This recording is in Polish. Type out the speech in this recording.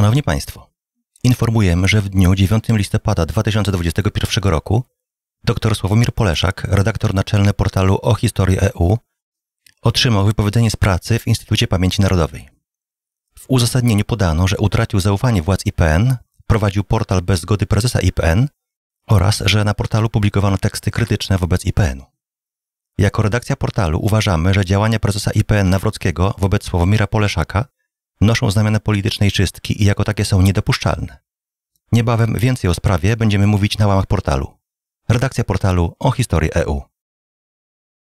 Szanowni Państwo, informujemy, że w dniu 9 listopada 2021 roku dr Sławomir Poleszak, redaktor naczelny portalu o historii EU, otrzymał wypowiedzenie z pracy w Instytucie Pamięci Narodowej. W uzasadnieniu podano, że utracił zaufanie władz IPN, prowadził portal bez zgody prezesa IPN oraz że na portalu publikowano teksty krytyczne wobec IPN-u. Jako redakcja portalu uważamy, że działania prezesa IPN Nawrockiego wobec Sławomira Poleszaka noszą znamiona politycznej czystki i jako takie są niedopuszczalne. Niebawem więcej o sprawie będziemy mówić na łamach portalu. Redakcja portalu o historii EU.